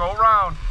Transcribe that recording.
Go around.